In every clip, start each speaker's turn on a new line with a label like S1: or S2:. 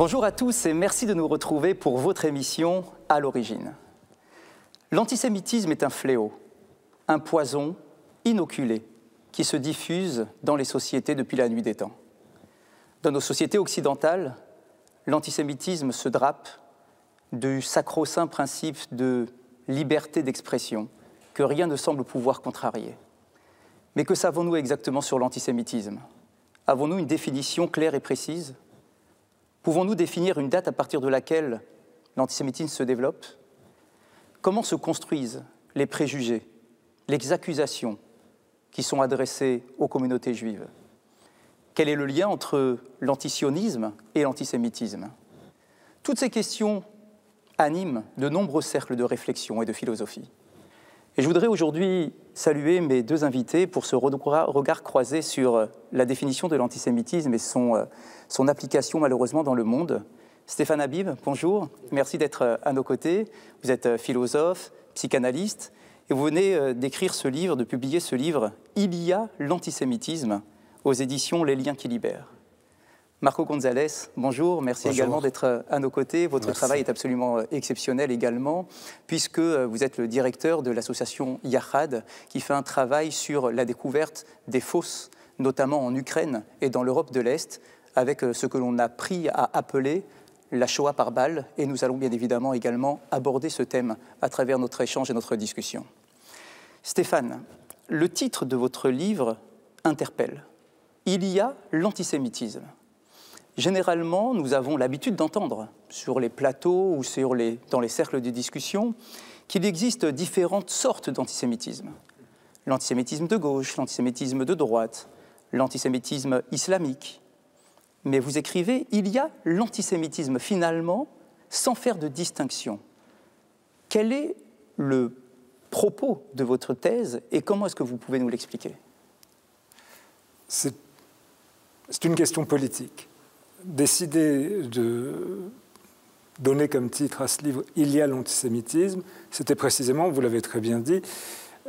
S1: Bonjour à tous et merci de nous retrouver pour votre émission À l'origine. L'antisémitisme est un fléau, un poison inoculé qui se diffuse dans les sociétés depuis la nuit des temps. Dans nos sociétés occidentales, l'antisémitisme se drape du sacro-saint principe de liberté d'expression que rien ne semble pouvoir contrarier. Mais que savons-nous exactement sur l'antisémitisme? Avons-nous une définition claire et précise? Pouvons-nous définir une date à partir de laquelle l'antisémitisme se développe? Comment se construisent les préjugés, les accusations qui sont adressées aux communautés juives? Quel est le lien entre l'antisionisme et l'antisémitisme? Toutes ces questions animent de nombreux cercles de réflexion et de philosophie. Et je voudrais aujourd'hui saluer mes deux invités pour ce regard croisé sur la définition de l'antisémitisme et son, son application malheureusement dans le monde. Stéphane Habib, bonjour, merci d'être à nos côtés. Vous êtes philosophe, psychanalyste, et vous venez euh, d'écrire ce livre, de publier ce livre, Il y a l'antisémitisme, aux éditions Les Liens qui libèrent. Marco Gonzalez, bonjour. Merci également d'être euh, à nos côtés. Votre travail est absolument euh, exceptionnel également, puisque euh, vous êtes le directeur de l'association Yahad, qui fait un travail sur la découverte des fosses, notamment en Ukraine et dans l'Europe de l'Est, avec ce que l'on a pris à appeler la Shoah par balle. Et nous allons bien évidemment également aborder ce thème à travers notre échange et notre discussion. Stéphane, le titre de votre livre interpelle. Il y a l'antisémitisme. Généralement, nous avons l'habitude d'entendre sur les plateaux ou dans les cercles de discussion qu'il existe différentes sortes d'antisémitisme. L'antisémitisme de gauche, l'antisémitisme de droite, l'antisémitisme islamique. Mais vous écrivez, il y a l'antisémitisme finalement sans faire de distinction. Quel est le propos de votre thèse et comment est-ce que vous pouvez nous l'expliquer?
S2: C'est une question politique décidé de donner comme titre à ce livre Il y a l'antisémitisme, c'était précisément, vous l'avez très bien dit,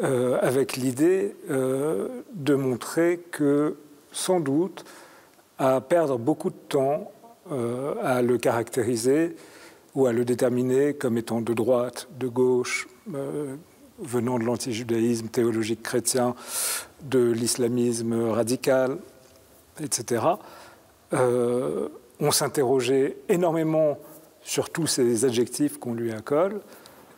S2: euh, avec l'idée euh, de montrer que, sans doute, à perdre beaucoup de temps euh, à le caractériser ou à le déterminer comme étant de droite, de gauche, venant de l'antijudaïsme théologique chrétien, de l'islamisme radical, etc., euh, on s'interrogeait énormément sur tous ces adjectifs qu'on lui accole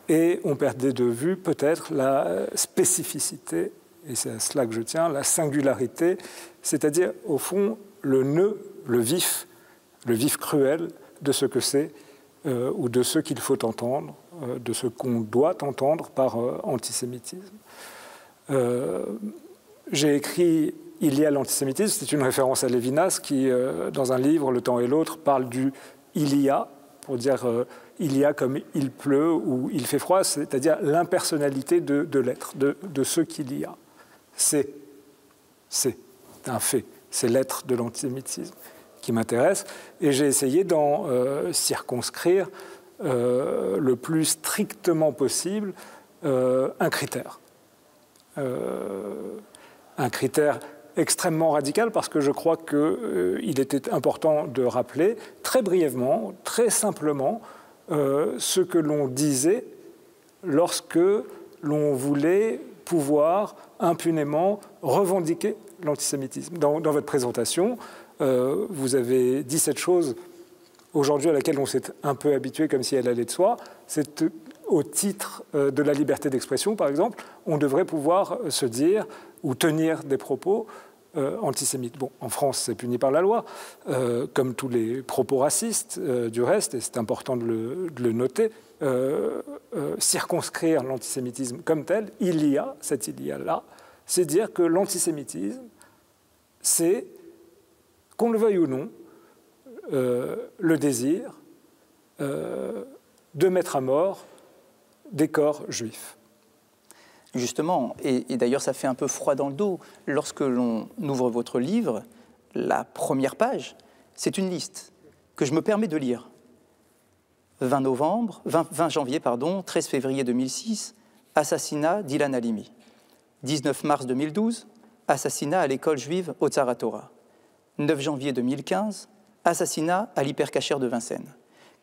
S2: et on perdait de vue peut-être la spécificité, et c'est à cela que je tiens, la singularité, c'est-à-dire au fond le nœud, le vif, le vif cruel de ce que c'est euh, ou de ce qu'il faut entendre, euh, de ce qu'on doit entendre par antisémitisme. J'ai écrit il y a l'antisémitisme, c'est une référence à Lévinas qui, euh, dans un livre, Le temps et l'autre, parle du il y a, pour dire euh, il y a comme il pleut ou il fait froid, c'est-à-dire l'impersonnalité de, l'être, de, ce qu'il y a. C'est, c'est un fait, c'est l'être de l'antisémitisme qui m'intéresse, et j'ai essayé d'en euh, circonscrire le plus strictement possible un critère. un critère extrêmement radical parce que je crois qu'il euh, était important de rappeler très brièvement, très simplement, euh, ce que l'on disait lorsque l'on voulait pouvoir impunément revendiquer l'antisémitisme. Dans, votre présentation, euh, vous avez dit cette chose aujourd'hui à laquelle on s'est un peu habitué comme si elle allait de soi. C'est au titre de la liberté d'expression, par exemple, on devrait pouvoir se dire ou tenir des propos euh, antisémites. Bon, en France, c'est puni par la loi, euh, comme tous les propos racistes euh, du reste, et c'est important de le, noter. circonscrire l'antisémitisme comme tel, il y a, cet il y a là, c'est dire que l'antisémitisme, c'est, qu'on le veuille ou non, le désir de mettre à mort des corps juifs.
S1: Justement, et, d'ailleurs ça fait un peu froid dans le dos, lorsque l'on ouvre votre livre, la première page, c'est une liste que je me permets de lire. 20, novembre, 20, janvier, pardon, 13 février 2006, assassinat d'Ilan Halimi. 19 mars 2012, assassinat à l'école juive Otsaratora. 9 janvier 2015, assassinat à l'hypercachère de Vincennes.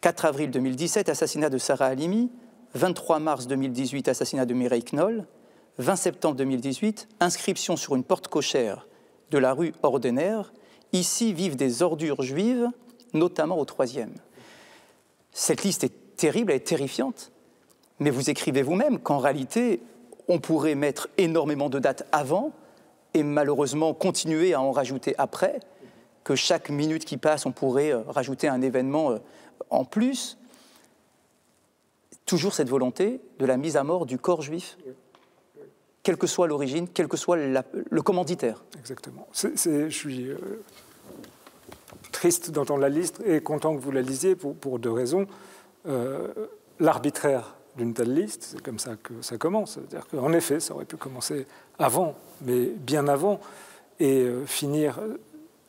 S1: 4 avril 2017, assassinat de Sarah Halimi. 23 mars 2018, assassinat de Mireille Knoll. 20 septembre 2018, inscription sur une porte cochère de la rue Ordener. Ici vivent des ordures juives, notamment au troisième. Cette liste est terrible, elle est terrifiante, mais vous écrivez vous-même qu'en réalité, on pourrait mettre énormément de dates avant et malheureusement continuer à en rajouter après, que chaque minute qui passe, on pourrait euh, rajouter un événement euh, en plus. Toujours cette volonté de la mise à mort du corps juif, quelle que soit l'origine, quel que soit le commanditaire.
S2: Exactement. je suis euh, triste d'entendre la liste et content que vous la lisiez pour, deux raisons. L'arbitraire d'une telle liste, c'est comme ça que ça commence. C'est-à-dire qu'en effet, ça aurait pu commencer avant, mais bien avant, et euh, finir. Euh,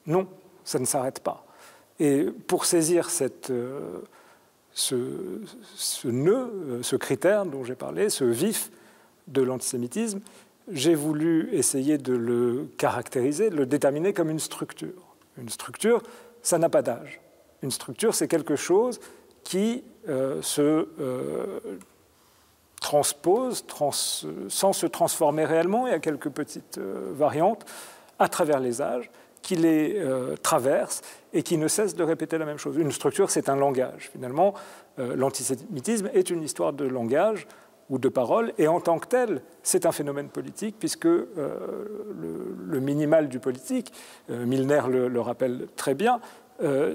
S2: non, ça ne s'arrête pas. Et pour saisir euh, ce, ce, nœud, ce critère dont j'ai parlé, ce vif de l'antisémitisme, j'ai voulu essayer de le caractériser, de le déterminer comme une structure. Une structure, ça n'a pas d'âge. Une structure, c'est quelque chose qui se transpose sans se transformer réellement, il y a quelques petites euh, variantes à travers les âges qui les euh, traversent et qui ne cessent de répéter la même chose. Une structure, c'est un langage. Finalement, euh, l'antisémitisme est une histoire de langage ou de parole, et en tant que tel, c'est un phénomène politique, puisque le, minimal du politique, Milner le, le, rappelle très bien,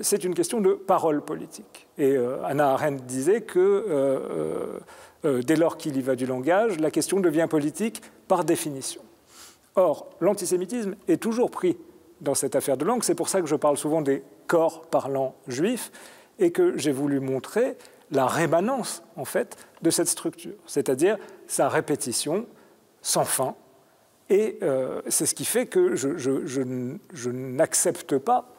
S2: c'est une question de parole politique. Et Anna Arendt disait que euh, dès lors qu'il y va du langage, la question devient politique par définition. Or, l'antisémitisme est toujours pris dans cette affaire de langue. C'est pour ça que je parle souvent des corps parlants juifs et que j'ai voulu montrer la rémanence, en fait, de cette structure, c'est-à-dire sa répétition sans fin. Et euh, c'est ce qui fait que je n'accepte pas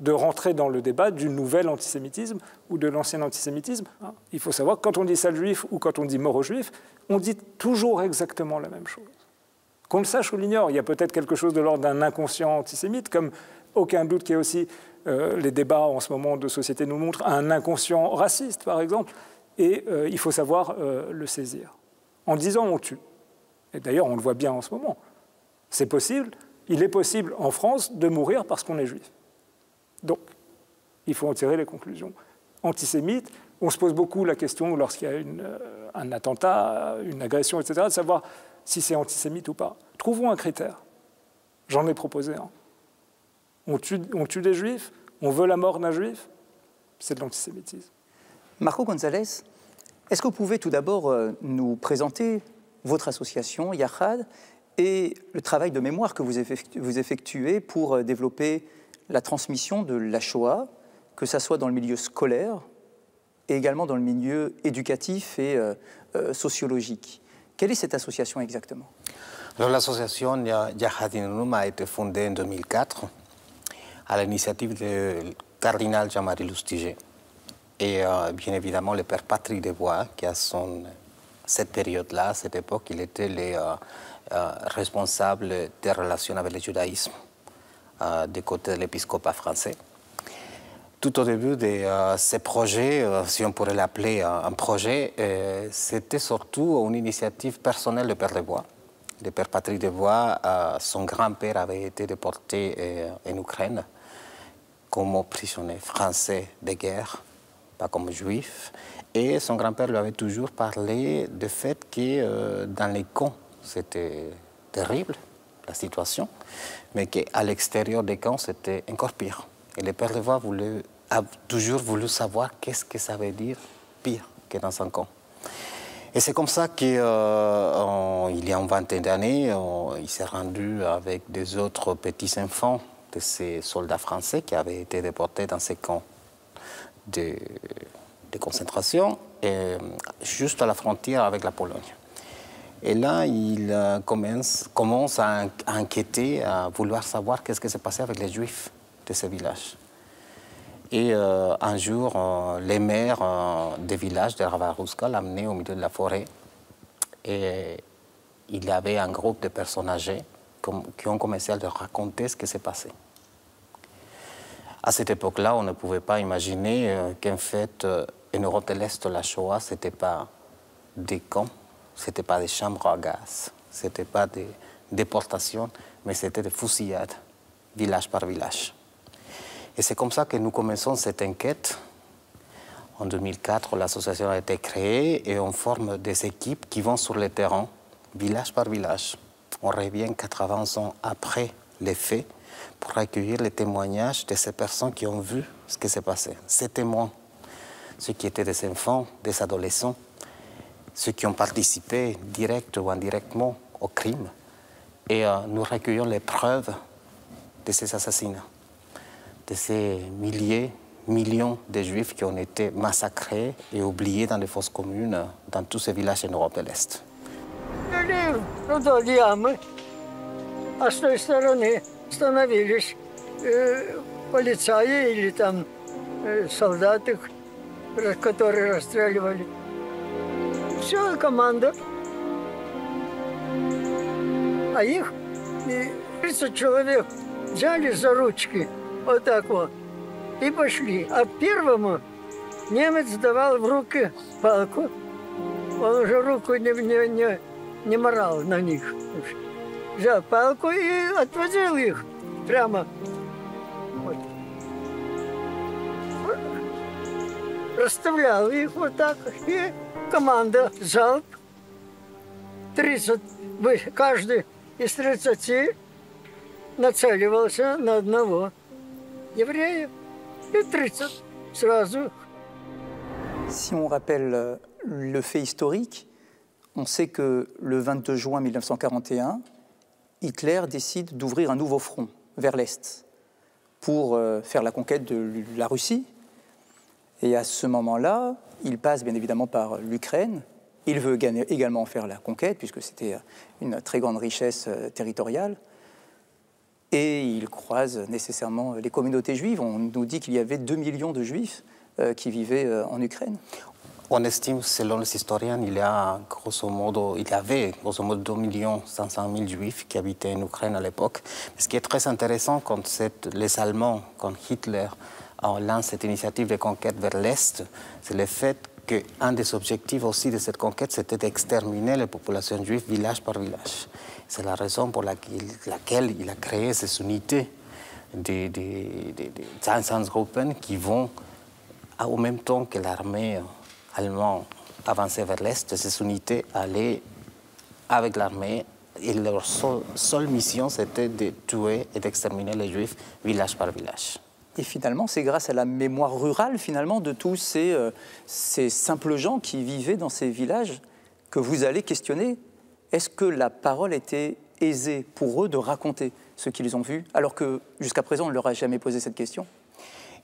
S2: de rentrer dans le débat du nouvel antisémitisme ou de l'ancien antisémitisme. Hein. Il faut savoir que quand on dit sale juif ou quand on dit mort aux juifs, on dit toujours exactement la même chose. Qu'on le sache ou l'ignore, il y a peut-être quelque chose de l'ordre d'un inconscient antisémite, comme aucun doute qu'il y a aussi euh, les débats en ce moment de société nous montrent un inconscient raciste, par exemple, et euh, il faut savoir euh, le saisir. En disant on tue. Et d'ailleurs, on le voit bien en ce moment. C'est possible, il est possible en France de mourir parce qu'on est juif. Donc, il faut en tirer les conclusions. Antisémite, on se pose beaucoup la question lorsqu'il y a un attentat, une agression, etc., de savoir si c'est antisémite ou pas. Trouvons un critère. J'en ai proposé un. On tue, on tue des juifs, on veut la mort d'un juif, c'est de l'antisémitisme.
S1: Marco González, est-ce que vous pouvez tout d'abord euh, nous présenter votre association, Yahad, et le travail de mémoire que vous effectuez pour euh, développer la transmission de la Shoah, que ce soit dans le milieu scolaire et également dans le milieu éducatif et euh, euh, sociologique. Quelle est cette association exactement?
S3: L'association Yahadin a été fondée en 2004 à l'initiative du cardinal Jean-Marie Lustiger et euh, bien évidemment le père Patrick Desbois, qui à son, cette période-là, à cette époque, il était le responsable des relations avec le judaïsme euh, du côté de l'épiscopat français. Tout au début de euh, ces projets, euh, si on pourrait l'appeler un projet, c'était surtout une initiative personnelle de Père de Bois. Le Père Patrick de Bois, son grand-père avait été déporté en Ukraine comme prisonnier français de guerre, pas comme juif. Et son grand-père lui avait toujours parlé du fait que dans les camps, c'était terrible, la situation, mais qu'à l'extérieur des camps, c'était encore pire. Et le père de voix a toujours voulu savoir qu'est-ce que ça veut dire pire que dans un camp. Et c'est comme ça qu'il euh, y a une vingtaine d'années, il s'est rendu avec des autres petits-enfants de ces soldats français qui avaient été déportés dans ces camps de, concentration, et juste à la frontière avec la Pologne. Et là, il euh, commence, commence à, inquiéter, à vouloir savoir qu'est-ce qui s'est passé avec les Juifs de ce village. Et euh, un jour, euh, les maires des villages de Ravarouska l'ont amené au milieu de la forêt. Et il y avait un groupe de personnes âgées qui ont commencé à leur raconter ce qui s'est passé. À cette époque-là, on ne pouvait pas imaginer euh, qu'en fait, euh, en Europe de l'Est, la Shoah, ce n'était pas des camps, ce n'était pas des chambres à gaz, ce n'était pas des déportations, mais c'était des fusillades, village par village. Et c'est comme ça que nous commençons cette enquête. En 2004, l'association a été créée et on forme des équipes qui vont sur le terrain, village par village. On revient 80 ans après les faits pour recueillir les témoignages de ces personnes qui ont vu ce qui s'est passé. Ces témoins, ceux qui étaient des enfants, des adolescents, ceux qui ont participé direct ou indirectement au crime. Et euh, nous recueillons les preuves de ces assassinats de ces milliers, millions de juifs qui ont été massacrés et oubliés dans les fosses communes dans tous ces villages en Europe de l'Est.
S4: Становились э, полицаи или там э, солдаты, которые расстреливали. Все, команда. А их 30 человек взяли за ручки – вот так вот, и пошли. А первому немец давал в руки палку. Он уже руку не, не, не, не морал на них. Взял палку и отвозил их прямо. Вот. Расставлял их вот так. И команда залп. 30, каждый из 30 нацеливался на одного.
S1: Si on rappelle euh, le fait historique, on sait que le 22 juin 1941, Hitler décide d'ouvrir un nouveau front vers l'Est pour euh, faire la conquête de la Russie. Et à ce moment-là, il passe bien évidemment par l'Ukraine. Il veut également faire la conquête, puisque c'était une très grande richesse euh, territoriale et il croise nécessairement les communautés juives. On nous dit qu'il y avait 2 millions de juifs euh, qui vivaient euh, en Ukraine.
S3: On estime, selon les historiens, il y a grosso modo, il y avait grosso modo 2 millions 500 000 juifs qui habitaient en Ukraine à l'époque. Ce qui est très intéressant quand les Allemands, quand Hitler lance cette initiative de conquête vers l'Est, c'est le fait qu'un des objectifs aussi de cette conquête, c'était d'exterminer les populations juives village par village. C'est la raison pour laquelle, il a créé ces unités des, des, qui vont, au même temps que l'armée allemande avançait vers l'Est, ces unités allaient avec l'armée et leur seule mission, c'était de tuer et d'exterminer les Juifs village par village.
S1: Et finalement, c'est grâce à la mémoire rurale, finalement, de tous ces, euh, ces simples gens qui vivaient dans ces villages que vous allez questionner. Est-ce que la parole était aisée pour eux de raconter ce qu'ils ont vu, alors que jusqu'à présent, on ne leur a jamais posé cette question?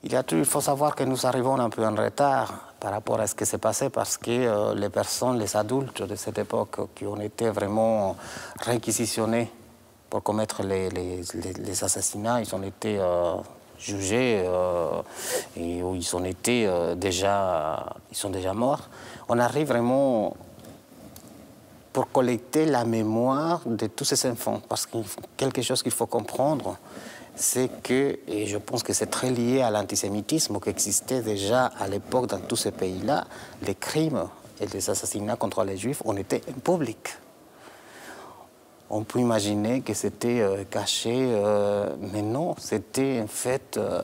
S3: Il, il, faut savoir que nous arrivons un peu en retard par rapport à ce qui s'est passé parce que euh, les personnes, les adultes de cette époque qui ont été vraiment réquisitionnés pour commettre les, les, assassinats, ils ont été euh, jugés euh, et ils ont été déjà, ils sont déjà morts. On arrive vraiment pour collecter la mémoire de tous ces enfants. Parce que quelque chose qu'il faut comprendre, c'est que, et je pense que c'est très lié à l'antisémitisme qui existait déjà à l'époque dans tous ces pays-là, les crimes et les assassinats contre les juifs ont été publics. On peut imaginer que c'était euh, caché, euh, mais non, c'était en fait euh,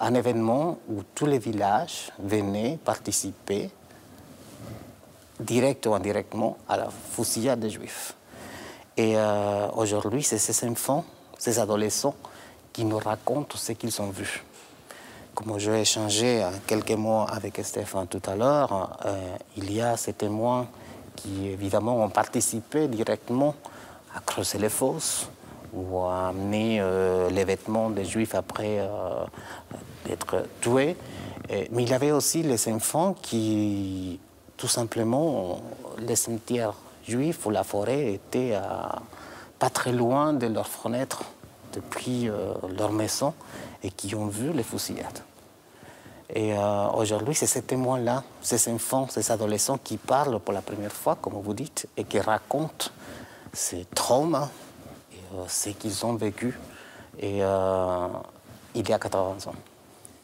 S3: un événement où tous les villages venaient participer direct ou indirectement à la fusillade des Juifs. Et aujourd'hui, c'est ces enfants, ces adolescents qui nous racontent ce qu'ils ont vu. Comme je vais échangé quelques mots avec Stéphane tout à l'heure, euh, il y a ces témoins qui évidemment ont participé directement à creuser les fosses ou à amener euh, les vêtements des Juifs après être tués. mais il y avait aussi les enfants qui tout simplement, les cimetières juifs ou la forêt étaient pas très loin de leurs fenêtres depuis euh, leur maison et qui ont vu les fusillades. Et euh, aujourd'hui, c'est ces témoins-là, ces enfants, ces adolescents qui parlent pour la première fois, comme vous dites, et qui racontent ces traumas et euh, ce qu'ils ont vécu et, il y a 80 ans.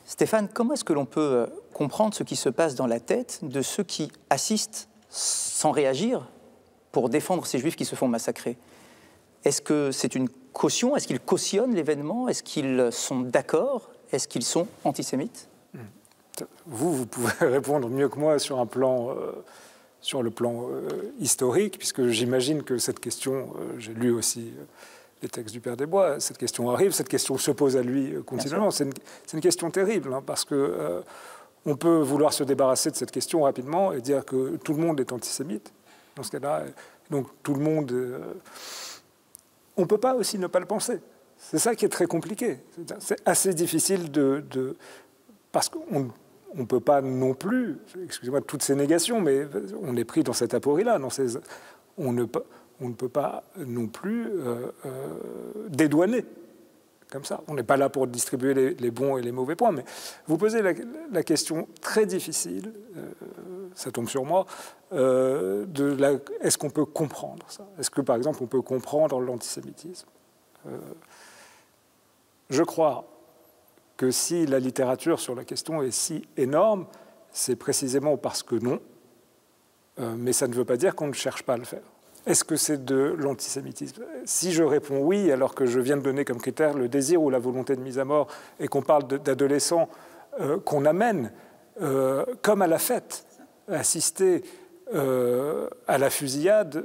S1: Stéphane, comment est-ce que l'on peut comprendre ce qui se passe dans la tête de ceux qui assistent sans réagir pour défendre ces juifs qui se font massacrer? Est-ce que c'est une caution? Est-ce qu'ils cautionnent l'événement? Est-ce qu'ils sont d'accord? Est-ce qu'ils sont antisémites?
S2: Vous, vous pouvez répondre mieux que moi sur un plan, euh, sur le plan euh, historique, puisque j'imagine que cette question, euh, j'ai lu aussi les textes du Père des Bois, cette question arrive, cette question se pose à lui continuellement. C'est une, une, question terrible, hein, parce que on peut vouloir se débarrasser de cette question rapidement et dire que tout le monde est antisémite. Dans ce cas-là, donc tout le monde on ne peut pas aussi ne pas le penser. C'est ça qui est très compliqué. C'est assez difficile de... parce qu'on ne peut pas non plus, excusez-moi toutes ces négations, mais on est pris dans cette aporie-là. Ces, on, ne, on, ne, peut pas non plus euh, euh, dédouaner On n'est pas là pour distribuer les, bons et les mauvais points, mais vous posez la, question très difficile, euh, ça tombe sur moi, euh, est-ce qu'on peut comprendre ça? Est-ce que, par exemple, on peut comprendre l'antisémitisme? Euh, Je crois que si la littérature sur la question est si énorme, c'est précisément parce que non, mais ça ne veut pas dire qu'on ne cherche pas à le faire. Est-ce que c'est de l'antisémitisme? Si je réponds oui, alors que je viens de donner comme critère le désir ou la volonté de mise à mort, et qu'on parle d'adolescents euh, qu'on amène, euh, comme à la fête, assister euh, à la fusillade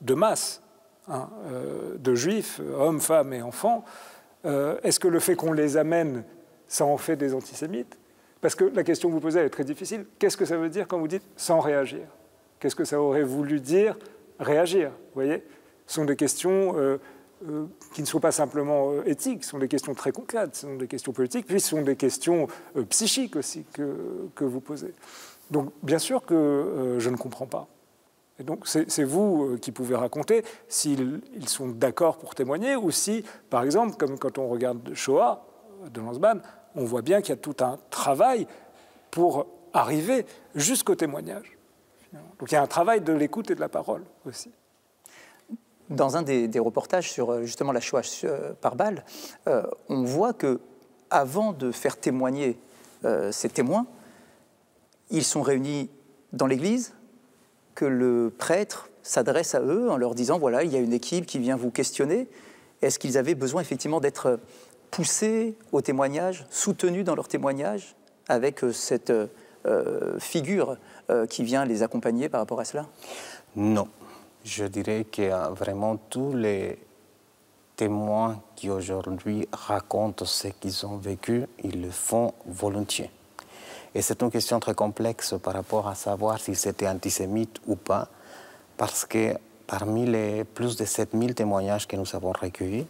S2: de masse hein, de juifs, hommes, femmes et enfants, est-ce que le fait qu'on les amène, ça en fait des antisémites? Parce que la question que vous posez est très difficile. Qu'est-ce que ça veut dire quand vous dites sans réagir? Qu'est-ce que ça aurait voulu dire réagir. Vous voyez Ce sont des questions euh, euh, qui ne sont pas simplement euh, éthiques, ce sont des questions très concrètes, ce sont des questions politiques, puis ce sont des questions psychiques aussi que, que, vous posez. Donc, bien sûr que je ne comprends pas. Et donc, c'est vous qui pouvez raconter s'ils sont d'accord pour témoigner ou si, par exemple, comme quand on regarde Shoah de Lanzmann, on voit bien qu'il y a tout un travail pour arriver jusqu'au témoignage. Donc il y a un travail de l'écoute et de la parole aussi.
S1: Dans un des, reportages sur euh, justement la Shoah euh, par balle, euh, on voit que avant de faire témoigner ces témoins, ils sont réunis dans l'église, que le prêtre s'adresse à eux en leur disant voilà, il y a une équipe qui vient vous questionner. Est-ce qu'ils avaient besoin effectivement d'être poussés au témoignage, soutenus dans leur témoignage, avec cette figure euh, qui vient les accompagner par rapport à cela?
S3: Non. Je dirais que euh, vraiment tous les témoins qui aujourd'hui racontent ce qu'ils ont vécu, ils le font volontiers. Et c'est une question très complexe par rapport à savoir si c'était antisémite ou pas, parce que parmi les plus de 7000 témoignages que nous avons recueillis,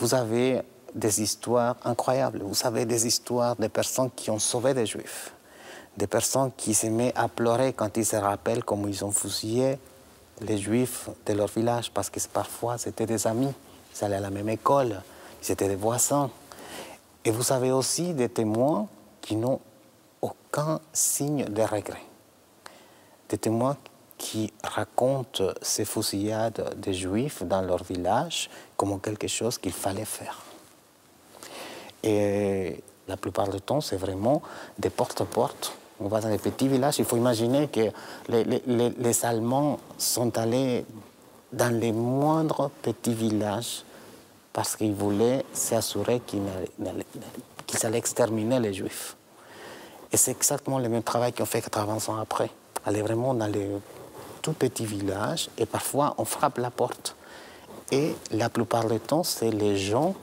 S3: vous avez des histoires incroyables. Vous avez des histoires de personnes qui ont sauvé des juifs, des personnes qui se mettent à pleurer quand ils se rappellent comment ils ont fusillé les juifs de leur village, parce que parfois c'était des amis, ils allaient à la même école, ils étaient des voisins. Et vous avez aussi des témoins qui n'ont aucun signe de regret. Des témoins qui racontent ces fusillades des juifs dans leur village comme quelque chose qu'il fallait faire. Et la plupart du temps, c'est vraiment des porte-à-porte on va dans les petits villages. Il faut imaginer que les, Allemands sont allés dans les moindres petits villages parce qu'ils voulaient s'assurer qu'ils allaient exterminer les Juifs. Et c'est exactement le même travail qu'ils ont fait 80 ans après. Aller vraiment dans les tout petits villages et parfois on frappe la porte. Et la plupart du temps, c'est les gens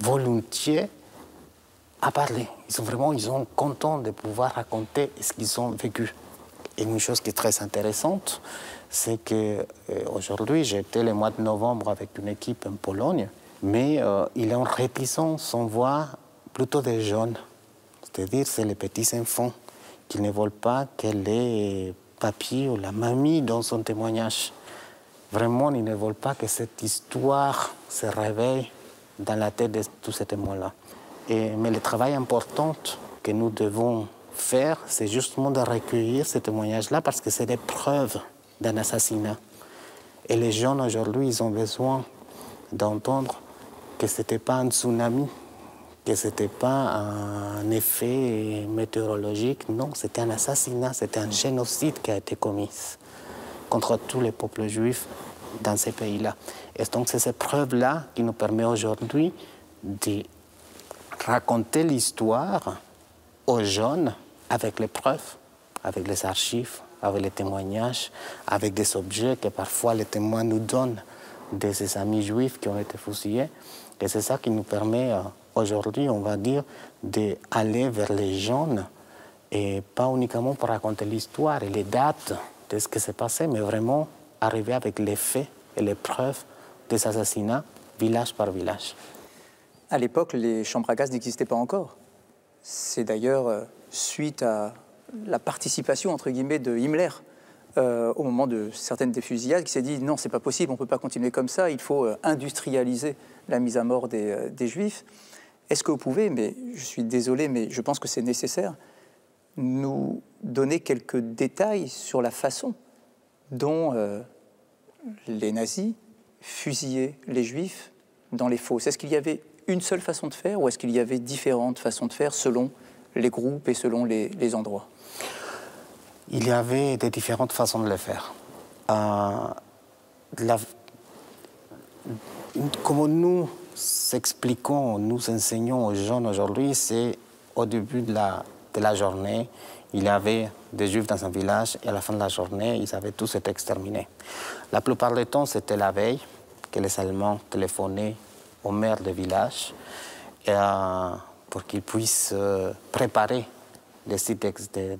S3: volontiers à parler. Ils sont vraiment ils sont contents de pouvoir raconter ce qu'ils ont vécu. Et une chose qui est très intéressante, c'est que euh, j'étais le mois de novembre avec une équipe en Pologne, mais euh, il est en réticence, on voit plutôt des jeunes. C'est-à-dire, c'est les petits enfants qui ne veulent pas que les papy ou la mamie dans son témoignage. Vraiment, ils ne veulent pas que cette histoire se réveille dans la tête de tous ces témoins-là mais le travail important que nous devons faire, c'est justement de recueillir ces témoignages-là parce que c'est des preuves d'un assassinat. Et les jeunes aujourd'hui, ils ont besoin d'entendre que ce n'était pas un tsunami que ce n'était pas un effet météorologique, non, c'était un assassinat, c'était un génocide qui a été commis contre tous les peuples juifs dans ces pays-là. Et donc c'est cette preuve-là qui nous permet aujourd'hui de raconter l'histoire aux jeunes avec les preuves, avec les archives, avec les témoignages, avec des objets que parfois les témoins nous donnent de ces amis juifs qui ont été fusillés. Et c'est ça qui nous permet euh, aujourd'hui, on va dire, d'aller vers les jeunes et pas uniquement pour raconter l'histoire et les dates de ce qui s'est passé, mais vraiment arriver avec les faits et les preuves des assassinats, village par village.
S1: À l'époque, les chambres à gaz n'existaient pas encore. C'est d'ailleurs euh, suite à la participation, entre guillemets, de Himmler euh, au moment de certaines des fusillades, qui s'est dit non, c'est pas possible, on ne peut pas continuer comme ça, il faut euh, industrialiser la mise à mort des, des Juifs. Est-ce que vous pouvez, mais je suis désolé, mais je pense que c'est nécessaire, nous donner quelques détails sur la façon dont les nazis fusillaient les juifs dans les fosses? Est-ce qu'il y avait une seule façon de faire ou est-ce qu'il y avait différentes façons de faire selon les groupes et selon les, endroits?
S3: Il y avait des différentes façons de le faire. Euh, comme nous expliquons, nous enseignons aux jeunes aujourd'hui, c'est au début de la, de la journée, il y avait des juifs dans un village et à la fin de la journée, ils avaient tous été exterminés. La plupart du temps, c'était la veille que les Allemands téléphonaient au maire du village euh, pour qu'ils puissent euh, préparer les sites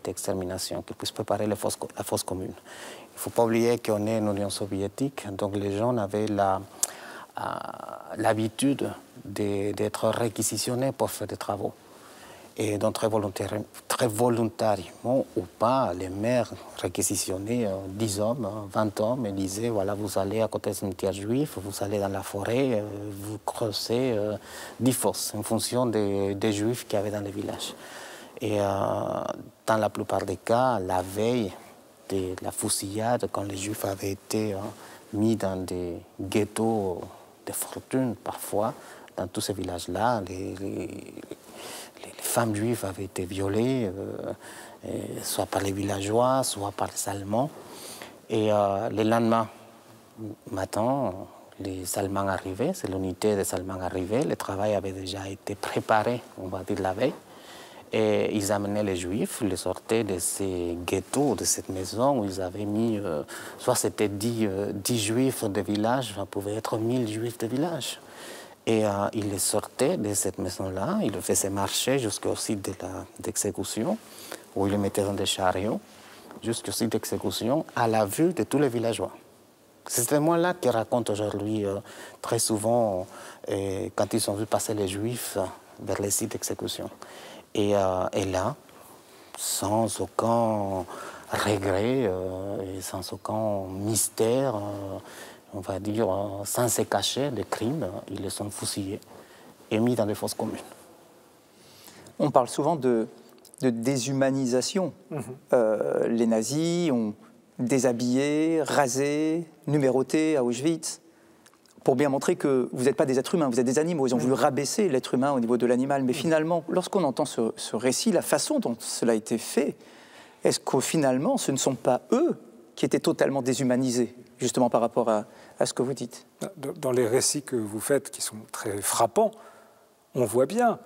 S3: d'extermination, qu'ils puissent préparer les fosses, la fosse commune. Il ne faut pas oublier qu'on est une Union soviétique, donc les gens avaient euh, l'habitude d'être réquisitionnés pour faire des travaux. Et donc très, volontairement ou pas, les maires réquisitionnaient 10 euh, hommes, 20 hein, hommes et disaient, voilà, vous allez à côté du cimetière juif, vous allez dans la forêt, euh, vous creusez 10 euh, fosses en fonction des, juifs qu'il y avait dans les villages. Et dans la plupart des cas, la veille de la fusillade, quand les juifs avaient été mis dans des ghettos de fortune parfois, dans tous ces villages-là, femmes juives avaient été violées, euh, soit par les villageois, soit par les Allemands. Et euh, le lendemain matin, les Allemands arrivaient, c'est l'unité des Allemands arrivés, le travail avait déjà été préparé, on va dire la veille. Et ils amenaient les Juifs, les sortaient de ces ghettos, de cette maison où ils avaient mis, euh, soit c'était 10, 10, Juifs de village, ça pouvait être 1000 Juifs de village. Et euh, il sortait de cette maison-là, il le faisait marcher jusqu'au site d'exécution, où il le mettait dans des chariots, jusqu'au site d'exécution, à la vue de tous les villageois. C'est ce témoin-là qui raconte aujourd'hui euh, très souvent euh, quand ils ont vu passer les Juifs vers les sites d'exécution. Et, et, là, sans aucun regret et sans aucun mystère, on va dire, euh, sans se cacher des crimes, ils les sont fusillés et mis dans des fosses communes.
S1: On parle souvent de, déshumanisation. Mhm. Euh, les nazis ont déshabillé, rasé, numéroté à Auschwitz pour bien montrer que vous n'êtes pas des êtres humains, vous êtes des animaux. Ils ont voulu mhm. rabaisser l'être humain au niveau de l'animal. Mais mhm. finalement, lorsqu'on entend ce, ce, récit, la façon dont cela a été fait, est-ce qu'au finalement, ce ne sont pas eux qui étaient totalement déshumanisés, justement par rapport à, ce que vous dites.
S2: Dans les récits que vous faites, qui sont très frappants, on voit bien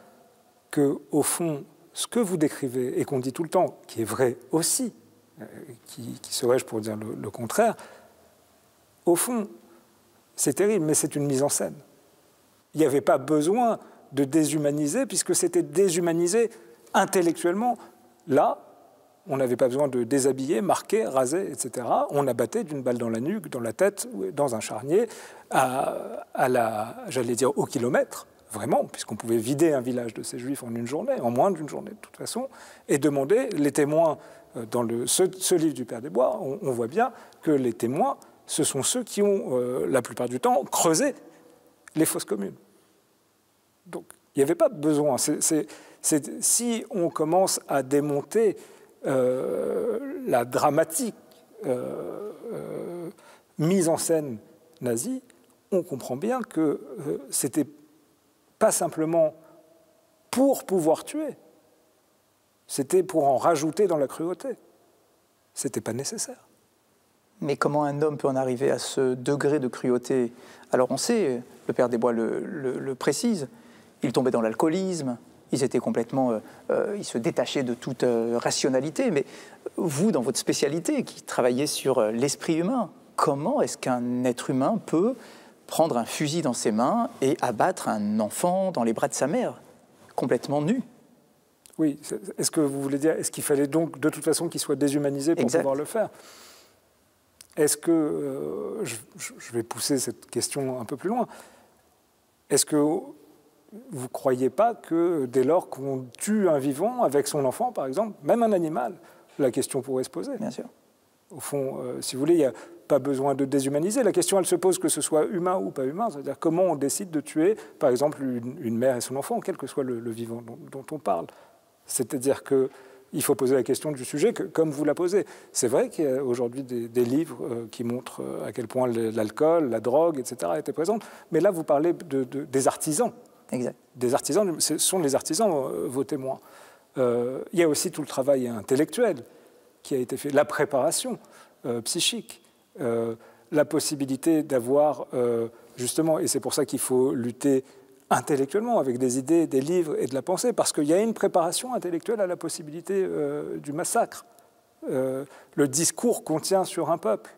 S2: que, au fond, ce que vous décrivez et qu'on dit tout le temps, qui est vrai aussi, euh, qui, serais-je pour dire le, contraire, au fond, c'est terrible, mais c'est une mise en scène. Il n'y avait pas besoin de déshumaniser, puisque c'était déshumanisé intellectuellement. Là, on n'avait pas besoin de déshabiller, marquer, raser, etc. On abattait d'une balle dans la nuque, dans la tête, dans un charnier, à, la, j'allais dire, au kilomètre, vraiment, puisqu'on pouvait vider un village de ces juifs en une journée, en moins d'une journée de toute façon, et demander, les témoins, euh, dans ce, livre du Père des Bois, on, voit bien que les témoins, ce sont ceux qui ont, euh, la plupart du temps, creusé les fosses communes. Donc, il n'y avait pas besoin. si on commence à démonter la dramatique euh, euh, mise en scène nazie, on comprend bien que c'était pas simplement pour pouvoir tuer. C'était pour en rajouter dans la cruauté. C'était pas nécessaire.
S1: Mais comment un homme peut en arriver à ce degré de cruauté? Alors on sait, le père Desbois le, précise, il tombait dans l'alcoolisme, ils étaient complètement, euh, euh, ils se détachaient de toute euh, rationalité. Mais vous, dans votre spécialité, qui travaillez sur l'esprit humain, comment est-ce qu'un être humain peut prendre un fusil dans ses mains et abattre un enfant dans les bras de sa mère, complètement nu?
S2: Oui, est-ce que vous voulez dire, est-ce qu'il fallait donc de toute façon qu'il soit déshumanisé pour pouvoir le faire? Est-ce que, je, vais pousser cette question un peu plus loin, est-ce que vous ne croyez pas que dès lors qu'on tue un vivant avec son enfant, par exemple, même un animal, la question pourrait se poser
S1: Bien sûr.
S2: Au fond, euh, si vous voulez, il n'y a pas besoin de déshumaniser. La question, elle se pose que ce soit humain ou pas humain. C'est-à-dire comment on décide de tuer, par exemple, une, mère et son enfant, quel que soit le, vivant dont, on parle. C'est-à-dire que il faut poser la question du sujet comme vous la posez. C'est vrai qu'il y a aujourd'hui des, livres euh, qui montrent euh, à quel point l'alcool, la drogue, etc. étaient présents. Mais là, vous parlez de, des artisans. Des artisans, ce sont les artisans, euh, vos témoins. il y a aussi tout le travail intellectuel qui a été fait, la préparation psychique, la possibilité d'avoir, justement, et c'est pour ça qu'il faut lutter intellectuellement, avec des idées, des livres et de la pensée, parce qu'il y a une préparation intellectuelle à la possibilité euh, du massacre. Euh, le discours contient sur un peuple,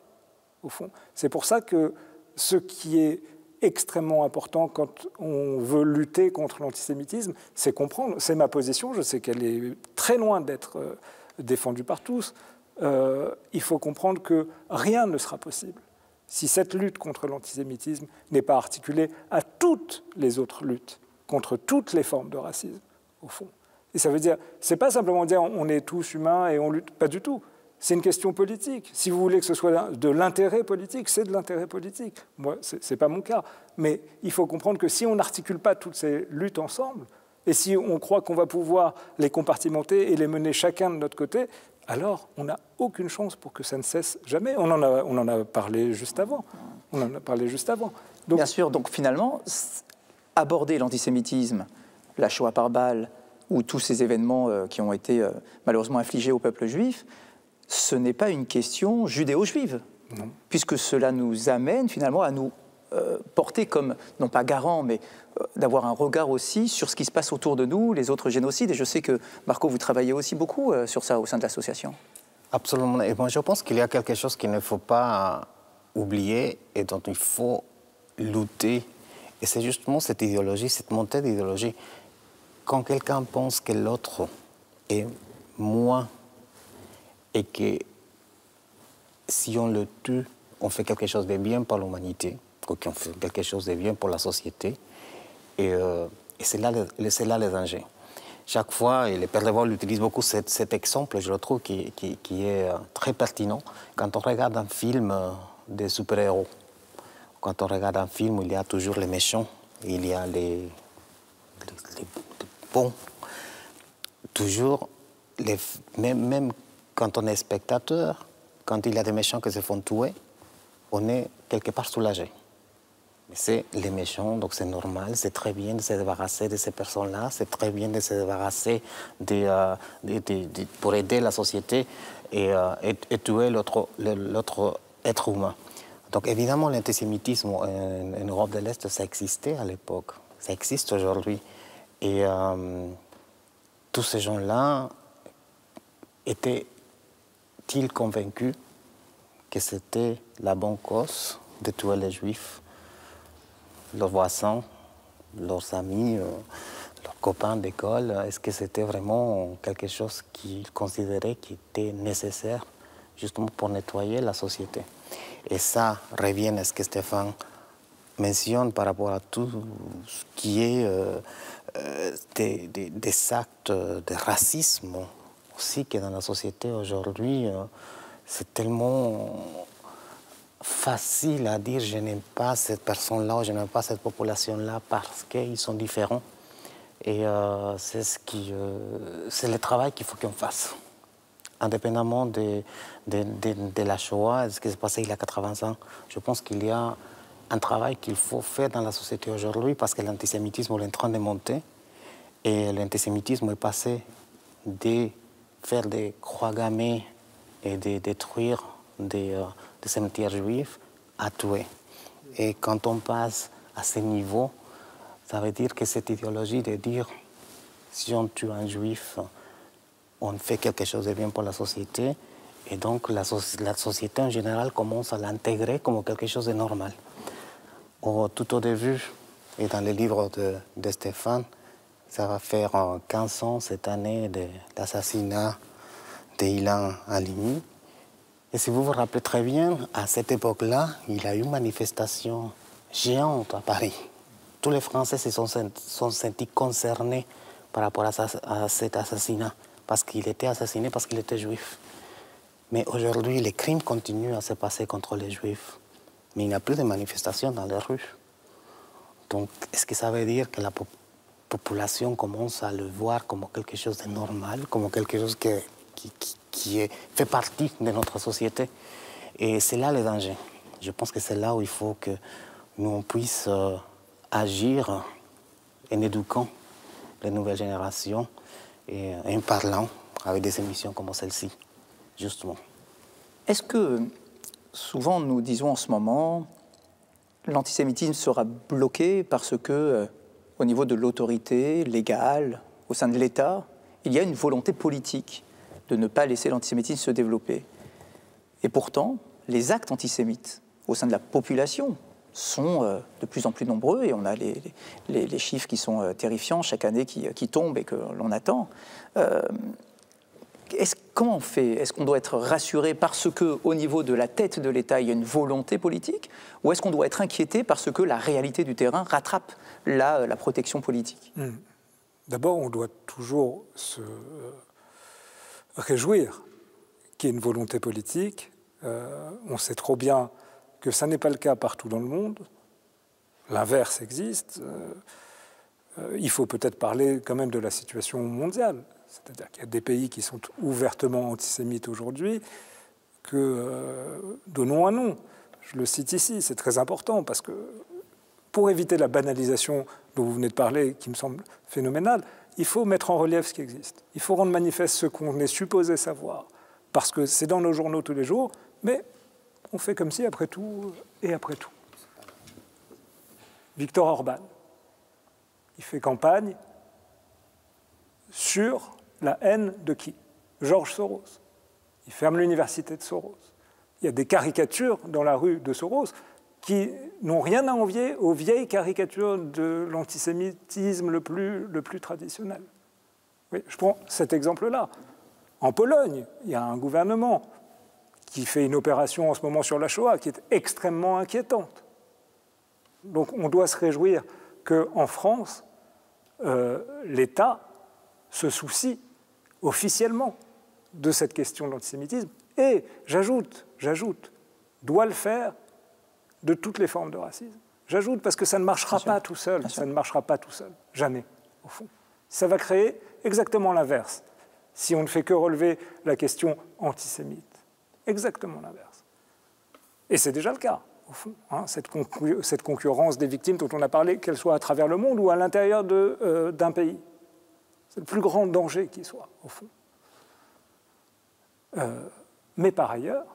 S2: au fond. C'est pour ça que ce qui est extrêmement important quand on veut lutter contre l'antisémitisme, c'est comprendre, c'est ma position, je sais qu'elle est très loin d'être euh, défendue par tous, il faut comprendre que rien ne sera possible si cette lutte contre l'antisémitisme n'est pas articulée à toutes les autres luttes contre toutes les formes de racisme, au fond. Et ça veut dire, c'est pas simplement dire on est tous humains et on lutte, pas du tout. C'est une question politique. Si vous voulez que ce soit de l'intérêt politique, c'est de l'intérêt politique. Moi, ce n'est pas mon cas. Mais il faut comprendre que si on n'articule pas toutes ces luttes ensemble, et si on croit qu'on va pouvoir les compartimenter et les mener chacun de notre côté, alors on n'a aucune chance pour que ça ne cesse jamais. On en a, parlé juste avant. On en a parlé juste avant.
S1: Bien sûr, donc finalement, aborder l'antisémitisme, la Shoah par balle, ou tous ces événements euh, qui ont été euh, malheureusement infligés au peuple juif, ce n'est pas une question judéo-juive, puisque cela nous amène finalement à nous euh, porter comme, non pas garant, mais euh, d'avoir un regard aussi sur ce qui se passe autour de nous, les autres génocides. Et je sais que, Marco, vous travaillez aussi beaucoup euh, sur ça au sein de l'association.
S3: Absolument. Et moi, je pense qu'il y a quelque chose qu'il ne faut pas oublier et dont il faut lutter. Et c'est justement cette idéologie, cette montée d'idéologie. Quand quelqu'un pense que l'autre est moins et que si on le tue, on fait quelque chose de bien pour l'humanité, qui ont fait quelque chose de bien pour la société. Et, euh, c'est là, là le danger. Chaque fois, et le Père Vol utilise beaucoup cet, exemple, je le trouve, qui, est euh, très pertinent. Quand on regarde un film euh, de super-héros, quand on regarde un film, il y a toujours les méchants, il y a les, les, bons. Toujours, les, même, même quand on est spectateur, quand il y a des méchants qui se font tuer, on est quelque part soulagé c'est les méchants, donc c'est normal, c'est très bien de se débarrasser de ces personnes-là, c'est très bien de se débarrasser de, euh, pour aider la société et, euh, tuer l'autre être humain. Donc évidemment, l'antisémitisme en, Europe de l'Est, ça existait à l'époque, ça existe aujourd'hui. Et euh, tous ces gens-là étaient-ils convaincus que c'était la bonne cause de tuer les juifs leurs voisins, leurs amis, euh, leurs copains d'école, est-ce que c'était vraiment quelque chose qu'ils considéraient qui était nécessaire justement pour nettoyer la société? Et ça revient à ce que Stéphane mentionne par rapport à tout ce qui est euh, euh, des, actes de racisme aussi que dans la société aujourd'hui, c'est tellement facile à dire je n'aime pas cette personne-là ou je n'aime pas cette population-là parce qu'ils sont différents. Et euh, c'est ce qui, euh, c'est le travail qu'il faut qu'on fasse. Indépendamment de, de, la Shoah, de ce qui s'est passé il y a 80 ans, je pense qu'il y a un travail qu'il faut faire dans la société aujourd'hui parce que l'antisémitisme est en train de monter. Et l'antisémitisme est passé de faire des croix gammées et de détruire des, euh, cimetières juifs à tuer. Et quand on passe à ce niveau, ça veut dire que cette idéologie de dire si on tue un juif, on fait quelque chose de bien pour la société, et donc la, la société en général commence à l'intégrer comme quelque chose de normal. tout au début, et dans les livres de, de Stéphane, ça va faire 15 ans cette année de l'assassinat d'Ilan Halimi. Et si vous vous rappelez très bien, à cette époque-là, il y a eu une manifestation géante à Paris. Tous les Français se sont, sont sentis concernés par rapport à, à cet assassinat, parce qu'il était assassiné parce qu'il était juif. Mais aujourd'hui, les crimes continuent à se passer contre les juifs. Mais il n'y a plus de manifestations dans les rues. Donc, est-ce que ça veut dire que la population commence à le voir comme quelque chose de normal, comme quelque chose qui, qui, qui est, fait partie de notre société Et c'est là le danger. Je pense que c'est là où il faut que nous on puisse euh, agir en éduquant les nouvelles générations et en parlant avec des émissions comme celle-ci, justement.
S1: Est-ce que souvent nous disons en ce moment l'antisémitisme sera bloqué parce que, euh, au niveau de l'autorité légale, au sein de l'État, il y a une volonté politique de ne pas laisser l'antisémitisme se développer. Et pourtant, les actes antisémites au sein de la population sont euh, de plus en plus nombreux et on a les, chiffres qui sont euh, terrifiants chaque année qui, qui tombent et que l'on attend comment on fait? Est-ce qu'on doit être rassuré parce que, au niveau de la tête de l'État, il y a une volonté politique, ou est-ce qu'on doit être inquiété parce que la réalité du terrain rattrape la, la protection politique? Hmm.
S2: D'abord, on doit toujours se euh, réjouir qu'il y ait une volonté politique. Euh, on sait trop bien que ça n'est pas le cas partout dans le monde. L'inverse existe. Euh, il faut peut-être parler quand même de la situation mondiale. C'est-à-dire qu'il y a des pays qui sont ouvertement antisémites aujourd'hui, que euh, donnons un nom. Je le cite ici, c'est très important parce que pour éviter la banalisation dont vous venez de parler, qui me semble phénoménale, il faut mettre en relief ce qui existe. Il faut rendre manifeste ce qu'on est supposé savoir, parce que c'est dans nos journaux tous les jours, mais on fait comme si après tout et après tout. Victor Orban, il fait campagne sur la haine de qui? Georges Soros. Il ferme l'université de Soros. Il y a des caricatures dans la rue de Soros qui n'ont rien à envier aux vieilles caricatures de l'antisémitisme le plus, traditionnel. je prends cet exemple-là. En Pologne, il y a un gouvernement qui fait une opération en ce moment sur la Shoah qui est extrêmement inquiétante. Donc on doit se réjouir qu'en France, euh, l'État se soucie officiellement de cette question de l'antisémitisme et, j'ajoute, j'ajoute, doit le faire de toutes les formes de racisme. J'ajoute parce que ça ne marchera pas tout seul, ça ne marchera pas tout seul, jamais, au fond. Ça va créer exactement l'inverse si on ne fait que relever la question antisémite. Exactement l'inverse. Et c'est déjà le cas, au fond, hein, cette, concurrence des victimes dont on a parlé, qu'elles soient à travers le monde ou à l'intérieur euh, d'un pays. C'est le plus grand danger qui soit, au fond. Euh, mais par ailleurs,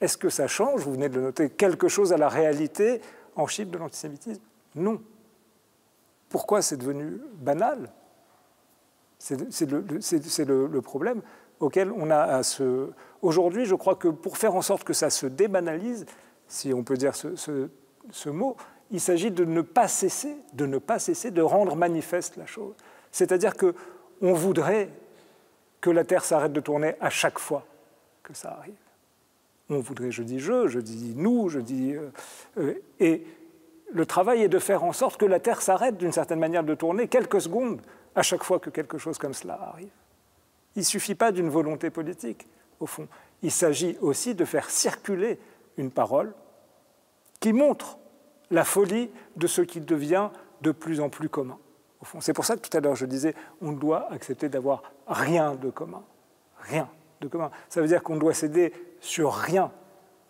S2: est-ce que ça change, vous venez de le noter, quelque chose à la réalité en Chypre de l'antisémitisme? Non. Pourquoi c'est devenu banal? C'est le, le, problème auquel on a à se... Aujourd'hui, je crois que pour faire en sorte que ça se débanalise, si on peut dire ce, ce mot, il s'agit de ne pas cesser, de ne pas cesser de rendre manifeste la chose. C'est-à-dire que on voudrait que la Terre s'arrête de tourner à chaque fois que ça arrive. On voudrait, je dis je, je dis nous, je dis euh, euh, et le travail est de faire en sorte que la Terre s'arrête d'une certaine manière de tourner quelques secondes à chaque fois que quelque chose comme cela arrive. Il ne suffit pas d'une volonté politique, au fond. Il s'agit aussi de faire circuler une parole qui montre la folie de ce qui devient de plus en plus commun. C'est pour ça que tout à l'heure je disais, on doit accepter d'avoir rien de commun. Rien de commun. Ça veut dire qu'on doit céder sur rien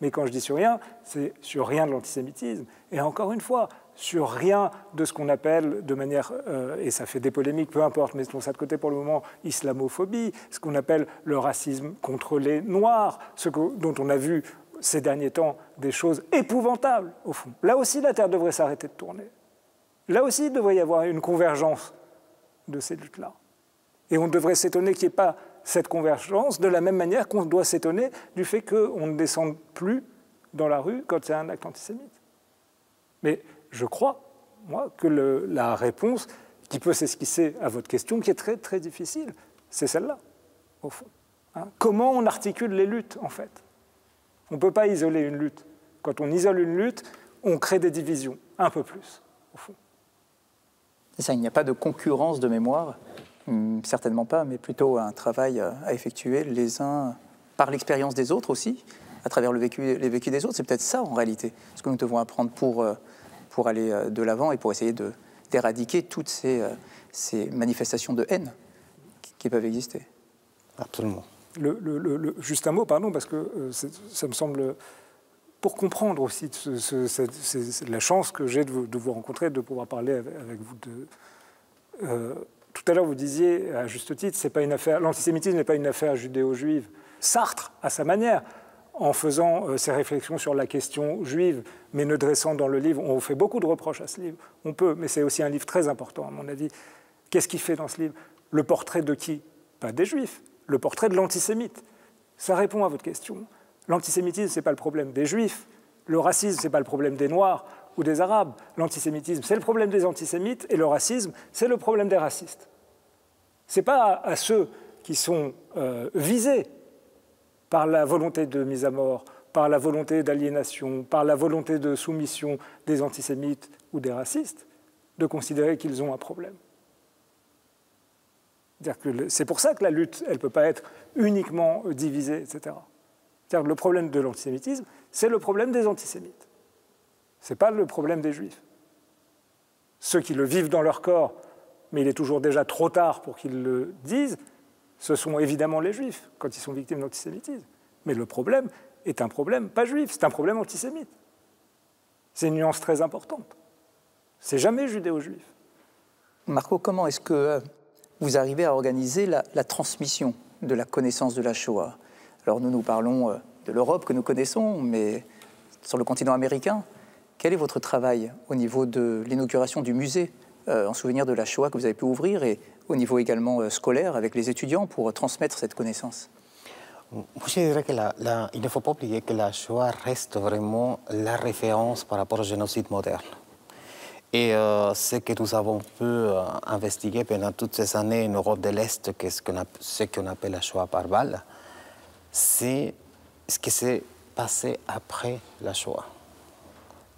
S2: Mais quand je dis sur rien, c'est sur rien de l'antisémitisme. Et encore une fois, sur rien de ce qu'on appelle de manière, euh, et ça fait des polémiques, peu importe, mettons ça de côté pour le moment, islamophobie, ce qu'on appelle le racisme contre les Noirs, ce dont on a vu ces derniers temps des choses épouvantables, au fond. Là aussi, la Terre devrait s'arrêter de tourner. Là aussi, il devrait y avoir une convergence de ces luttes-là. Et on devrait s'étonner qu'il n'y ait pas cette convergence, de la même manière qu'on doit s'étonner du fait qu'on ne descende plus dans la rue quand il y a un acte antisémite. Mais je crois, moi, que la réponse qui peut s'esquisser à votre question, qui est très très difficile, c'est celle-là, au fond. Hein. Comment on articule les luttes, en fait? On ne peut pas isoler une lutte. Quand on isole une lutte, on crée des divisions, un peu plus, au fond.
S1: C'est ça, il n'y a pas de concurrence de mémoire, hmm, certainement pas, mais plutôt un travail à effectuer les uns par l'expérience des autres aussi, à travers le vécu, les vécus des autres. C'est peut-être ça en réalité, ce que nous devons apprendre pour euh, pour aller euh, de l'avant et pour essayer d'éradiquer toutes ces, euh, ces, manifestations de haine qui, peuvent exister.
S3: Absolument.
S2: Le, juste un mot, pardon, parce que euh, ça me semble, pour comprendre aussi la chance que j'ai de, vous rencontrer, de pouvoir parler avec, vous. De, tout à l'heure, vous disiez, à juste titre, c'est pas une affaire. L'antisémitisme n'est pas une affaire judéo-juive. Sartre, à sa manière, en faisant euh, ses réflexions sur la question juive, mais ne dressant dans le livre, on fait beaucoup de reproches à ce livre, on peut, mais c'est aussi un livre très important à mon avis. Qu'est-ce qu'il fait dans ce livre? Le portrait de qui? Pas des juifs, le portrait de l'antisémite. Ça répond à votre question. L'antisémitisme, ce n'est pas le problème des juifs, le racisme, ce n'est pas le problème des noirs ou des arabes. L'antisémitisme, c'est le problème des antisémites, et le racisme, c'est le problème des racistes. Ce n'est pas à, ceux qui sont euh, visés par la volonté de mise à mort, par la volonté d'aliénation, par la volonté de soumission des antisémites ou des racistes, de considérer qu'ils ont un problème. C'est pour ça que la lutte, elle ne peut pas être uniquement divisée, etc. le problème de l'antisémitisme, c'est le problème des antisémites. Ce n'est pas le problème des juifs. Ceux qui le vivent dans leur corps, mais il est toujours déjà trop tard pour qu'ils le disent, ce sont évidemment les juifs quand ils sont victimes d'antisémitisme. Mais le problème est un problème pas juif, c'est un problème antisémite. C'est une nuance très importante. C'est jamais judéo-juif.
S1: Marco, comment est-ce que vous arrivez à organiser la, transmission de la connaissance de la Shoah? Alors nous, nous parlons euh, de l'Europe que nous connaissons, mais sur le continent américain, quel est votre travail au niveau de l'inauguration du musée euh, en souvenir de la Shoah que vous avez pu ouvrir et au niveau également euh, scolaire avec les étudiants pour transmettre cette connaissance?
S3: Moi, je dirais qu'il ne faut pas oublier que la Shoah reste vraiment la référence par rapport au génocide moderne. Et euh, ce que nous avons pu investiguer pendant toutes ces années en Europe de l'Est, ce qu'on appelle la Shoah par balle, c'est ce qui s'est passé après la Shoah.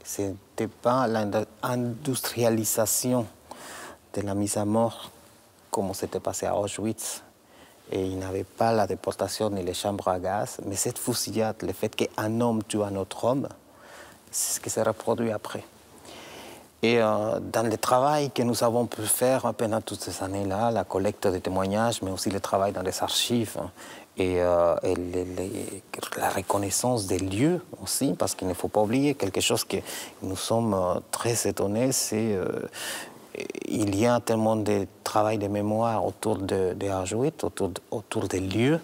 S3: Ce n'était pas l'industrialisation de la mise à mort comme c'était passé à Auschwitz. Et il n'avait pas la déportation ni les chambres à gaz, mais cette fusillade, le fait qu'un homme tue un autre homme, c'est ce qui s'est reproduit après. Et euh, dans le travail que nous avons pu faire pendant toutes ces années-là, la collecte de témoignages, mais aussi le travail dans les archives et, euh, la reconnaissance des lieux aussi, parce qu'il ne faut pas oublier quelque chose que nous sommes euh, très étonnés, c'est il y a tellement de travail de mémoire autour de, de autour, autour des lieux,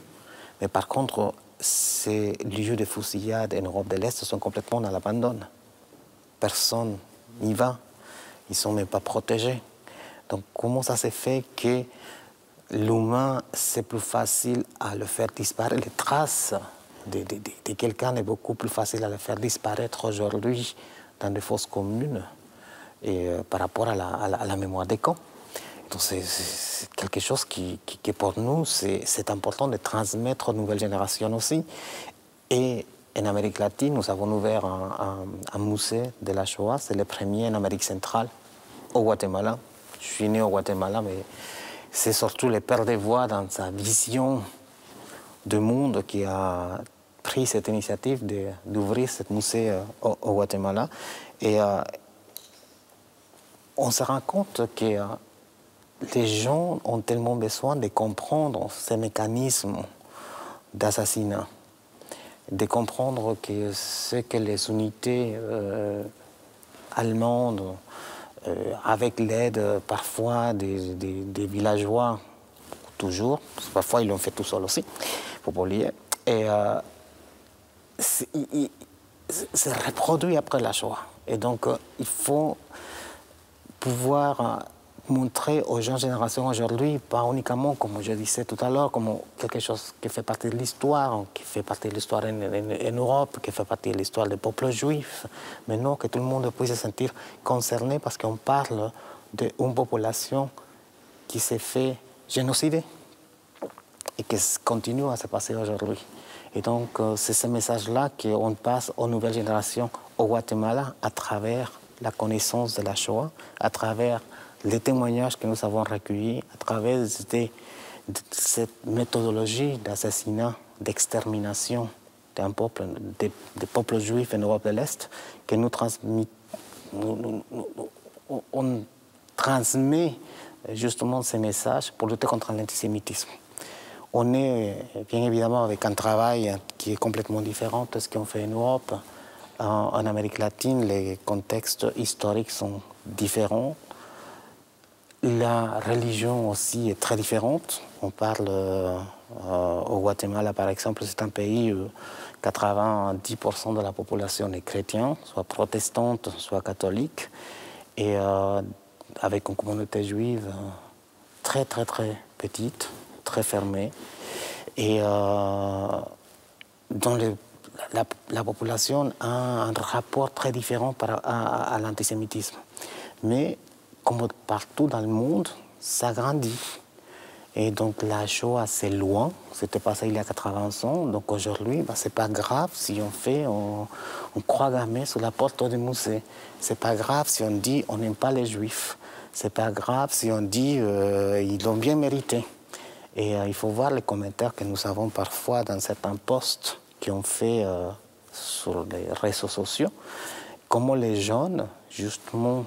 S3: mais par contre, ces lieux de fusillade en Europe de l'Est sont complètement à l'abandon. Personne n'y va, ils ne sont même pas protégés. Donc comment ça se fait que l'humain, c'est plus facile à le faire disparaître. Les traces de, quelqu'un est beaucoup plus facile à le faire disparaître aujourd'hui dans des fosses communes et, euh, par rapport à la, à, la, mémoire des camps. Donc c'est quelque chose qui, qui, pour nous, c'est important de transmettre aux nouvelles générations aussi. Et en Amérique latine, nous avons ouvert un, un musée de la Shoah, c'est le premier en Amérique centrale, au Guatemala. Je suis né au Guatemala, mais c'est surtout le père des voix dans sa vision de monde qui a pris cette initiative d'ouvrir ce musée euh, au, Guatemala. Et euh, on se rend compte que euh, les gens ont tellement besoin de comprendre ces mécanismes d'assassinat. de comprendre que ce que les unités allemandes, avec l'aide parfois des, villageois, toujours, parfois ils l'ont fait tout seul aussi, faut pas oublier, et euh, c'est reproduit après la Shoah. Et donc il faut pouvoir montrer aux jeunes générations aujourd'hui, pas uniquement, comme je disais tout à l'heure, comme quelque chose qui fait partie de l'histoire, qui fait partie de l'histoire en, Europe, qui fait partie de l'histoire des peuples juifs, mais non, que tout le monde puisse se sentir concerné parce qu'on parle d'une population qui s'est fait génocider et qui continue à se passer aujourd'hui. Et donc, euh, c'est ce message-là qu'on passe aux nouvelles générations au Guatemala à travers la connaissance de la Shoah, à travers les témoignages que nous avons recueillis à travers cette méthodologie d'assassinat, d'extermination des, peuples juifs en Europe de l'Est, que nous, on transmet justement ces messages pour lutter contre l'antisémitisme. On est bien évidemment avec un travail qui est complètement différent de ce qu'on fait en Europe. en Amérique latine, les contextes historiques sont différents. La religion aussi est très différente. On parle euh, au Guatemala, par exemple, c'est un pays où 90% de la population est chrétienne, soit protestante, soit catholique, et euh, avec une communauté juive euh, très, très, très petite, très fermée. Et dont la, population a un rapport très différent à, à l'antisémitisme. Mais comme partout dans le monde, ça grandit. Et donc la Shoah, c'est loin. C'était passé il y a 80 ans. Donc aujourd'hui, bah, c'est pas grave si on fait, on, croit gammé sur la porte du musée. C'est pas grave si on dit on n'aime pas les juifs. C'est pas grave si on dit euh, ils l'ont bien mérité. Et euh, il faut voir les commentaires que nous avons parfois dans certains posts qui ont fait euh, sur les réseaux sociaux. Comment les jeunes, justement,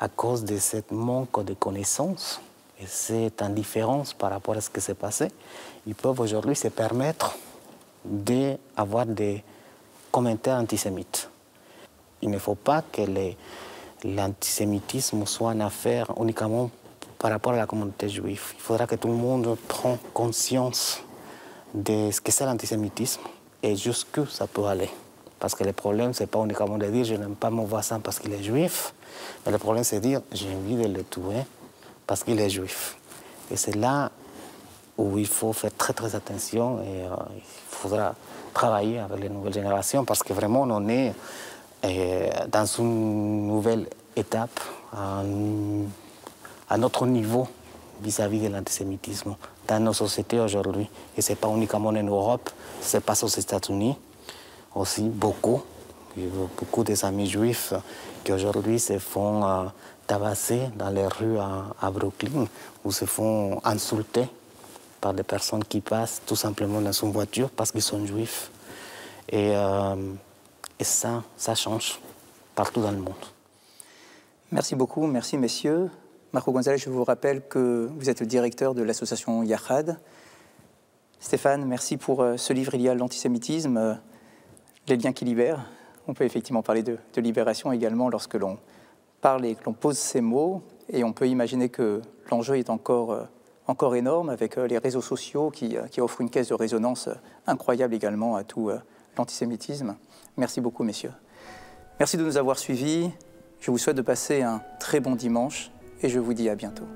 S3: à cause de ce manque de connaissances et cette indifférence par rapport à ce qui s'est passé, ils peuvent aujourd'hui se permettre d'avoir des commentaires antisémites. Il ne faut pas que l'antisémitisme soit une affaire uniquement par rapport à la communauté juive. Il faudra que tout le monde prenne conscience de ce que c'est l'antisémitisme et jusqu'où ça peut aller. Parce que le problème, ce n'est pas uniquement de dire je n'aime pas mon voisin parce qu'il est juif, mais le problème, c'est de dire j'ai envie de le tuer parce qu'il est juif. Et c'est là où il faut faire très très attention et euh, il faudra travailler avec les nouvelles générations parce que vraiment on est euh, dans une nouvelle étape, à, un autre niveau vis-à-vis de l'antisémitisme dans nos sociétés aujourd'hui. Et ce n'est pas uniquement en Europe, c'est pas aux États-Unis aussi beaucoup. Beaucoup des amis juifs qui aujourd'hui se font euh, tabasser dans les rues à, Brooklyn ou se font insulter par des personnes qui passent tout simplement dans une voiture parce qu'ils sont juifs. Et, euh, et ça, ça change partout dans le monde.
S1: Merci beaucoup, merci messieurs. Marco Gonzalez, je vous rappelle que vous êtes le directeur de l'association Yahad. Stéphane, merci pour euh, ce livre Il y a l'antisémitisme les liens qui libèrent. On peut effectivement parler de, libération également lorsque l'on parle et que l'on pose ces mots. Et on peut imaginer que l'enjeu est encore, euh, énorme avec euh, les réseaux sociaux euh, qui, offrent une caisse de résonance incroyable également à tout l'antisémitisme. Merci beaucoup, messieurs. Merci de nous avoir suivis. Je vous souhaite de passer un très bon dimanche et je vous dis à bientôt.